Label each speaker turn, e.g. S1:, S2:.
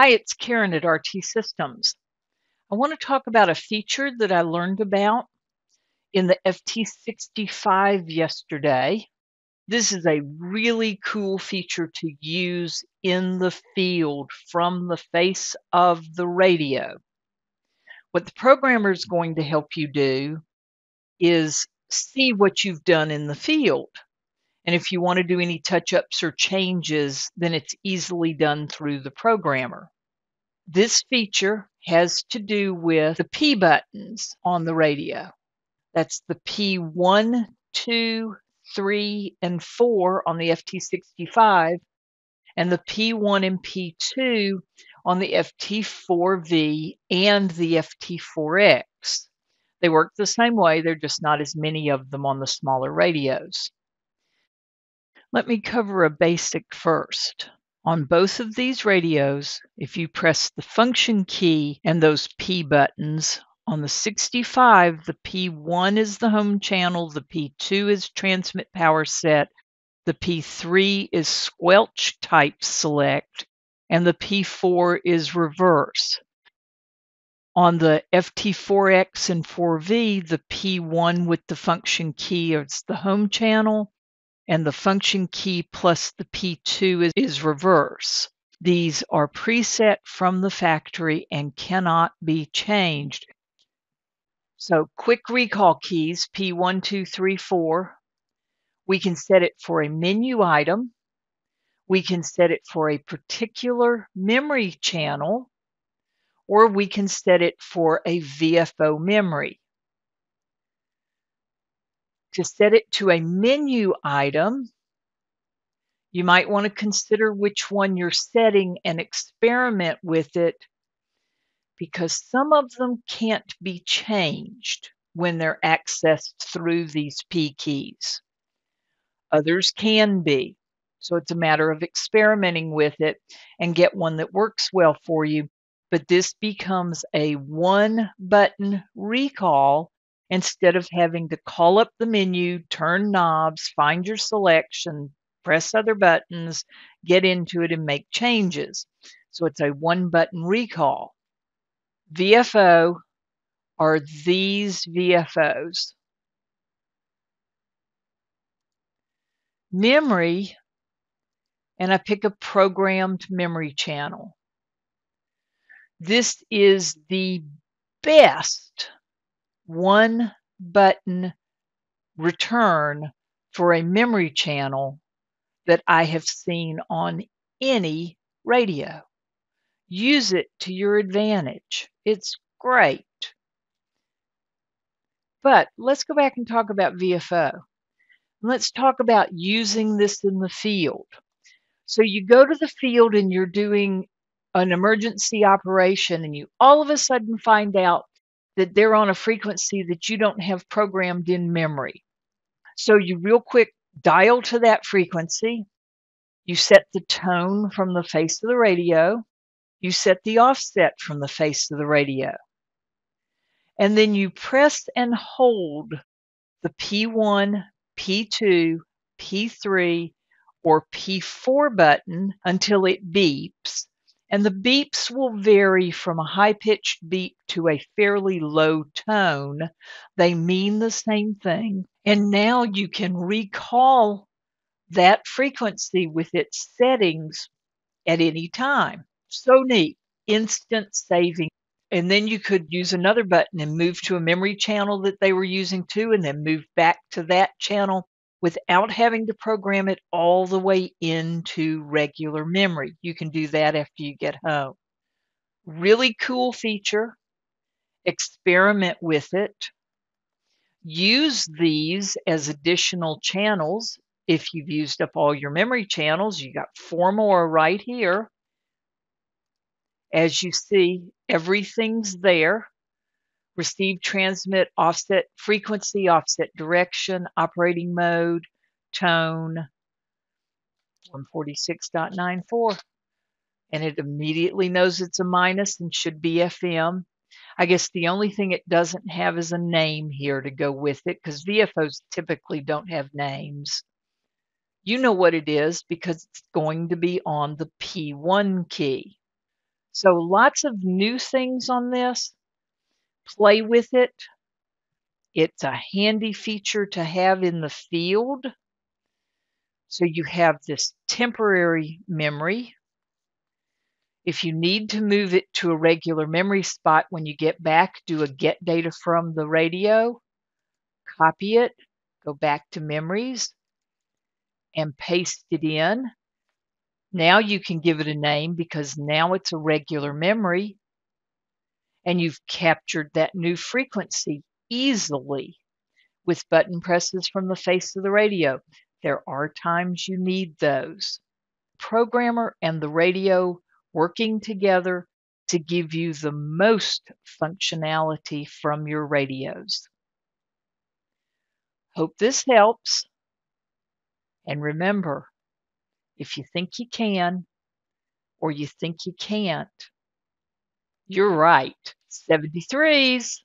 S1: Hi, it's Karen at RT Systems. I want to talk about a feature that I learned about in the FT65 yesterday. This is a really cool feature to use in the field from the face of the radio. What the programmer is going to help you do is see what you've done in the field. And if you want to do any touch ups or changes, then it's easily done through the programmer. This feature has to do with the P buttons on the radio. That's the P1, 2, 3, and 4 on the FT65, and the P1 and P2 on the FT4V and the FT4X. They work the same way, they're just not as many of them on the smaller radios. Let me cover a basic first. On both of these radios, if you press the function key and those P buttons, on the 65, the P1 is the home channel, the P2 is transmit power set, the P3 is squelch type select, and the P4 is reverse. On the FT4X and 4V, the P1 with the function key is the home channel, and the function key plus the P2 is, is reverse. These are preset from the factory and cannot be changed. So quick recall keys, P1, 2, 3, 4. We can set it for a menu item. We can set it for a particular memory channel, or we can set it for a VFO memory to set it to a menu item, you might want to consider which one you're setting and experiment with it because some of them can't be changed when they're accessed through these P keys. Others can be. So it's a matter of experimenting with it and get one that works well for you. But this becomes a one button recall instead of having to call up the menu, turn knobs, find your selection, press other buttons, get into it, and make changes. So it's a one button recall. VFO are these VFOs. Memory, and I pick a programmed memory channel. This is the best one button return for a memory channel that I have seen on any radio. Use it to your advantage. It's great. But let's go back and talk about VFO. Let's talk about using this in the field. So you go to the field and you're doing an emergency operation, and you all of a sudden find out that they're on a frequency that you don't have programmed in memory. So you real quick dial to that frequency. You set the tone from the face of the radio. You set the offset from the face of the radio. And then you press and hold the P1, P2, P3, or P4 button until it beeps and the beeps will vary from a high pitched beep to a fairly low tone. They mean the same thing. And now you can recall that frequency with its settings at any time. So neat. Instant saving. And then you could use another button and move to a memory channel that they were using too, and then move back to that channel without having to program it all the way into regular memory. You can do that after you get home. Really cool feature. Experiment with it. Use these as additional channels. If you've used up all your memory channels, you got four more right here. As you see, everything's there receive, transmit, offset frequency, offset direction, operating mode, tone, 146.94. And it immediately knows it's a minus and should be FM. I guess the only thing it doesn't have is a name here to go with it because VFOs typically don't have names. You know what it is because it's going to be on the P1 key. So lots of new things on this. Play with it. It's a handy feature to have in the field. So you have this temporary memory. If you need to move it to a regular memory spot when you get back, do a get data from the radio, copy it, go back to memories, and paste it in. Now you can give it a name because now it's a regular memory and you've captured that new frequency easily with button presses from the face of the radio. There are times you need those. Programmer and the radio working together to give you the most functionality from your radios. Hope this helps. And remember, if you think you can or you think you can't, you're right. 73s.